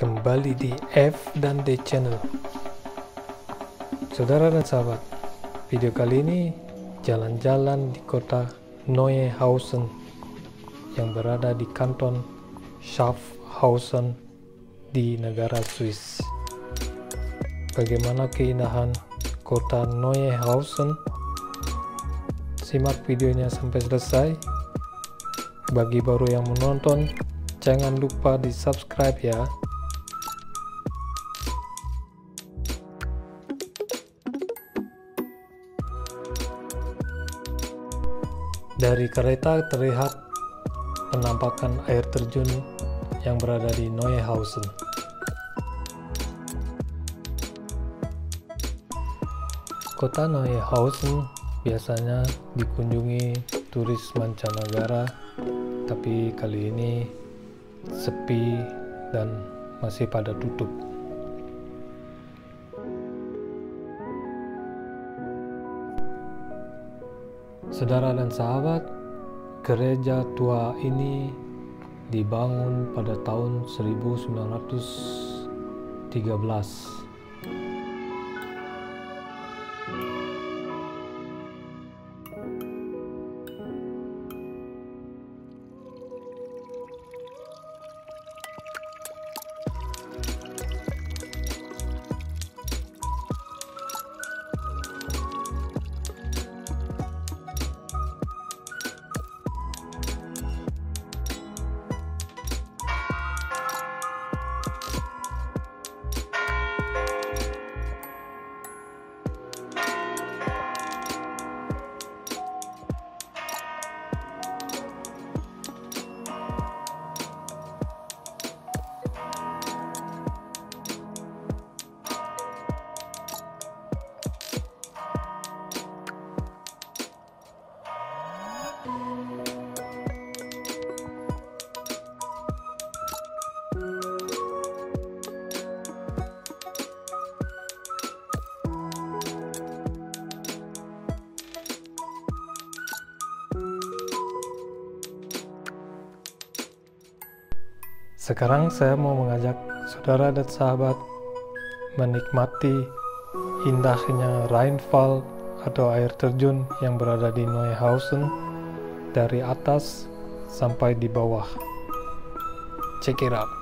kembali di F dan D channel. Saudara dan sahabat video kali ini jalan-jalan di kota Neuhausen yang berada di kanton Schaffhausen di negara Swiss. Bagaimana keindahan kota Neuhausen? Simak videonya sampai selesai. Bagi baru yang menonton jangan lupa di subscribe ya dari kereta terlihat penampakan air terjun yang berada di Neuhausen kota Neuhausen biasanya dikunjungi turis mancanegara tapi kali ini sepi dan masih pada tutup. Saudara dan sahabat, gereja tua ini dibangun pada tahun 1913 Sekarang saya mau mengajak saudara dan sahabat menikmati indahnya Rheinfall atau air terjun yang berada di Neuhausen dari atas sampai di bawah. Check it out.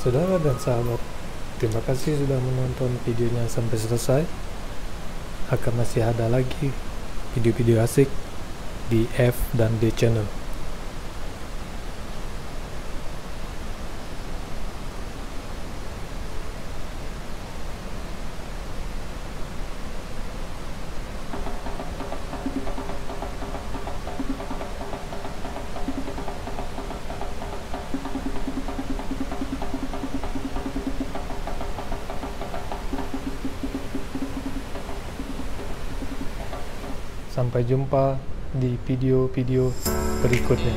Saudara dan sahabat, terima kasih sudah menonton videonya sampai selesai. Akan masih ada lagi video-video asik di F dan D channel. Sampai jumpa di video-video berikutnya.